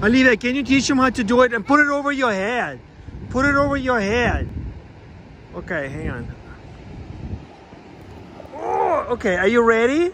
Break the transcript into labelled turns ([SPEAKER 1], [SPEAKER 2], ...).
[SPEAKER 1] Olivia, can you teach him how to do it and put it over your head? Put it over your head. Okay, hang on. Oh, okay, are you ready?